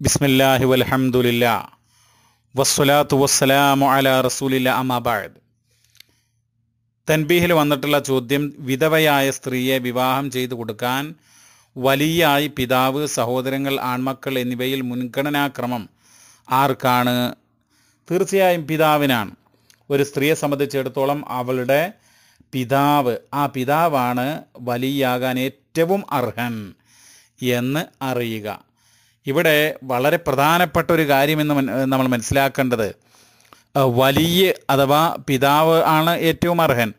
ബിസ്മില്ലാഹി വലഹമുല്ല വസ്സലാത്തു വസ്സലാമു അല റസൂലില്ല അമാബാദ് തൻബീഹിൽ വന്നിട്ടുള്ള ചോദ്യം വിധവയായ സ്ത്രീയെ വിവാഹം ചെയ്തു കൊടുക്കാൻ വലിയായി പിതാവ് സഹോദരങ്ങൾ ആൺമക്കൾ എന്നിവയിൽ മുൻഗണനാക്രമം ആർക്കാണ്? തീർച്ചയായും പിതാവിനാണ്. ഒരു സ്ത്രീയെ സംബന്ധിച്ചിടത്തോളം അവളുടെ പിതാവ് ആ പിതാവാണ് വലിയാകാൻ ഏറ്റവും അർഹൻ എന്ന് അറിയുക. ഇവിടെ വളരെ പ്രധാനപ്പെട്ട ഒരു കാര്യമെന്ന് നമ്മൾ മനസ്സിലാക്കേണ്ടത് വലിയ അഥവാ പിതാവ് ആണ് ഏറ്റവും അർഹൻ.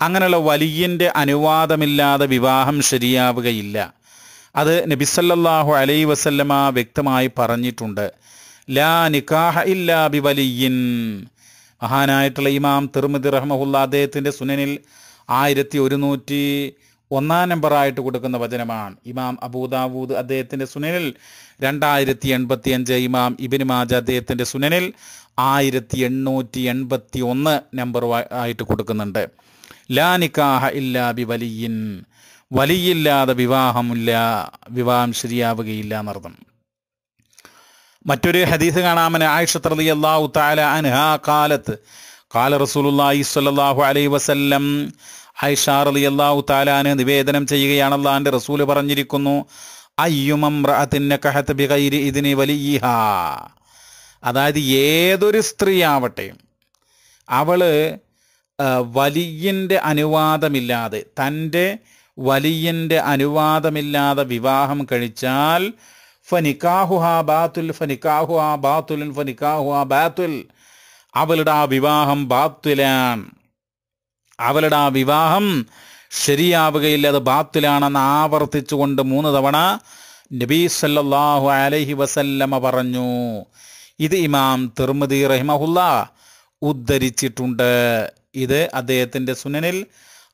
അങ്ങനെയുള്ള വലിയന്റെ അനുവാദമില്ലാതെ വിവാഹം ശരിയാവുകയില്ല. അത് നബിസല്ലാഹു അലൈ വസല്ലമ വ്യക്തമായി പറഞ്ഞിട്ടുണ്ട്. ലാ നിക്കാഹ ഇല്ലാ ബി വലിയിൻ മഹാനായിട്ടുള്ള ഇമാം തിർമുദി റഹ്മഹുല്ല അദ്ദേഹത്തിന്റെ സുനനിൽ ആയിരത്തി ഒരുന്നൂറ്റി ഒന്നാം നമ്പറായിട്ട് കൊടുക്കുന്ന വചനമാണ്. ഇമാം അബൂദാവൂദ് അദ്ദേഹത്തിന്റെ സുനനിൽ രണ്ടായിരത്തി എൺപത്തി അഞ്ച് ഇമാം ഇബിൻ മാജ അദ്ദേഹത്തിന്റെ സുനനിൽ ആയിരത്തി എണ്ണൂറ്റി എൺപത്തി ഒന്ന് നമ്പർ ആയിട്ട് കൊടുക്കുന്നുണ്ട്. ലാ നിക്കാഹ ഇല്ലാ ബി വലിയിൻ വലിയില്ലാതെ വിവാഹമില്ല വിവാഹം ശരിയാവുകയില്ല എന്നർത്ഥം. മറ്റൊരു ഹദീസ് കാണാമന് ആയിഷത്ത് അള്ളാഹു തആല അൻഹാ കാലത്ത് കാല റസൂലുള്ളാഹി സ്വല്ലല്ലാഹു അലൈഹി വസല്ലം ആയിഷ അലി അള്ളാഹു താലാന് നിവേദനം ചെയ്യുകയാണ് അള്ളാഹാന്റെ റസൂൽ പറഞ്ഞിരിക്കുന്നു ബിഗൈരി ഇദ്നി വലിയിഹാ. അതായത് ഏതൊരു സ്ത്രീ ആവട്ടെ അവൾ വലിയന്റെ അനുവാദമില്ലാതെ തന്റെ വലിയന്റെ അനുവാദമില്ലാതെ വിവാഹം കഴിച്ചാൽ ഫനിക്കാഹുഹാ ബാത്തുൽ ഫനിക്കാഹുഹാ ബാത്തുൽ ഫനിക്കാഹുഹാ ബാത്തുൽ അവളുടെ ആ വിവാഹം ബാത്തുലാണ്. അവളുടെ ആ വിവാഹം ശരിയാവുകയില്ല. അത് ബാത്തിലാണെന്ന് ആവർത്തിച്ചുകൊണ്ട് മൂന്ന് തവണ നബീ സല്ലാഹു അലഹി വസല്ലമ പറഞ്ഞു ഇത് ഇമാം തിർമതി റഹിമഹുല്ല ഉദ്ധരിച്ചിട്ടുണ്ട്. ഇത് അദ്ദേഹത്തിന്റെ സുനനിൽ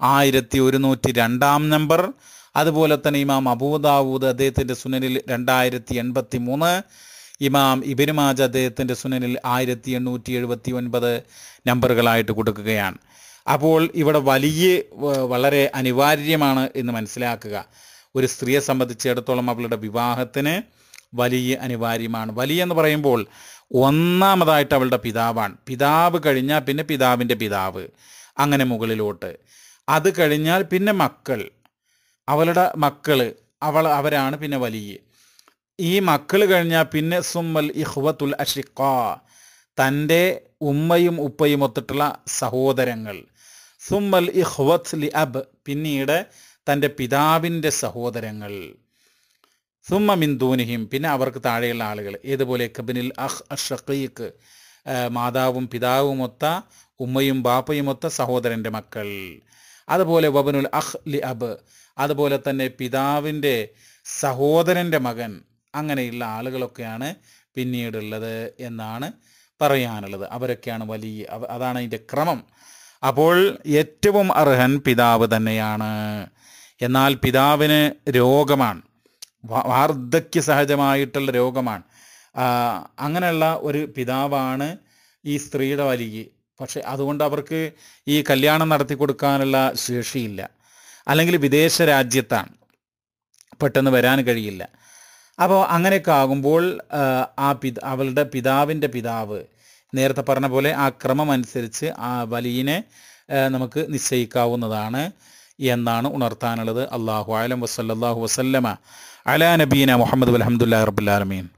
ആയിരത്തി ഒരുന്നൂറ്റി രണ്ടാം നമ്പർ. അതുപോലെ തന്നെ ഇമാം അബൂദാവൂദ് അദ്ദേഹത്തിന്റെ സുനനിൽ രണ്ടായിരത്തി എൺപത്തി മൂന്ന് ഇമാം ഇബിനുമാജ് അദ്ദേഹത്തിന്റെ സുനനിൽ ആയിരത്തി എണ്ണൂറ്റി എഴുപത്തി ഒൻപത് നമ്പറുകളായിട്ട് കൊടുക്കുകയാണ്. അപ്പോൾ ഇവിടെ വലിയ വളരെ അനിവാര്യമാണ് എന്ന് മനസ്സിലാക്കുക. ഒരു സ്ത്രീയെ സംബന്ധിച്ചിടത്തോളം അവളുടെ വിവാഹത്തിന് വലിയ അനിവാര്യമാണ്. വലിയ എന്ന് പറയുമ്പോൾ ഒന്നാമതായിട്ട് അവളുടെ പിതാവാണ്. പിതാവ് കഴിഞ്ഞാൽ പിന്നെ പിതാവിന്റെ പിതാവ് അങ്ങനെ മുകളിലോട്ട്. അത് കഴിഞ്ഞാൽ പിന്നെ മക്കൾ. അവളുടെ മക്കൾ അവൾ അവരാണ് പിന്നെ വലിയ. ഈ മക്കൾ കഴിഞ്ഞാൽ പിന്നെ സുമ്മൽ ഇഹ്വത്തുൽ അഷിഖ തന്റെ ഉമ്മയും ഉപ്പയും ഒത്തിട്ടുള്ള സഹോദരങ്ങൾ. സുമ്മൽ ഇഹ്വത്ത് ലി അബ് പിന്നീട് തന്റെ പിതാവിന്റെ സഹോദരങ്ങൾ. സുമ്മ മിന്ദൂനിഹിം പിന്നെ അവർക്ക് താഴെയുള്ള ആളുകൾ. ഏതുപോലെ കബിനിൽ അഹ് അഷഖീഖ് മാതാവും പിതാവും ഒത്ത ഉമ്മയും ബാപ്പയും ഒത്ത സഹോദരന്റെ മക്കൾ. അതുപോലെ വബനുൽ അഹ് ലി അബ് അതുപോലെ തന്നെ പിതാവിന്റെ സഹോദരന്റെ മകൻ. അങ്ങനെയുള്ള ആളുകളൊക്കെയാണ് പിന്നീടുള്ളത് എന്നാണ് പറയാനുള്ളത്. അവരൊക്കെയാണ് വലിയ അതാണ് അതിന്റെ ക്രമം. അപ്പോൾ ഏറ്റവും അർഹൻ പിതാവ് തന്നെയാണ്. എന്നാൽ പിതാവിന് രോഗമാണ്. വാർദ്ധക്യ സഹജമായിട്ടുള്ള രോഗമാണ്. അങ്ങനെയുള്ള ഒരു പിതാവാണ് ഈ സ്ത്രീയുടെ വലിയ. പക്ഷെ അതുകൊണ്ട് അവർക്ക് ഈ കല്യാണം നടത്തി കൊടുക്കാനുള്ള ശേഷിയില്ല. അല്ലെങ്കിൽ വിദേശ രാജ്യത്താണ്. പെട്ടെന്ന് വരാൻ കഴിയില്ല. അപ്പോൾ അങ്ങനെയൊക്കെ ആകുമ്പോൾ ആ, പിത അവളുടെ പിതാവിന്റെ പിതാവ് നേരത്തെ പറഞ്ഞ പോലെ ആ ക്രമം അനുസരിച്ച് ആ വലിയനെ നമുക്ക് നിശ്ചയിക്കാവുന്നതാണ് എന്നാണ് ഉണർത്താനുള്ളത്. അള്ളാഹു ആലം വസല്ലാഹു വസല്ലമ. അലാ നബീന മുഹമ്മദ് അലഹമുല്ലാ റബുല്ലാലമീൻ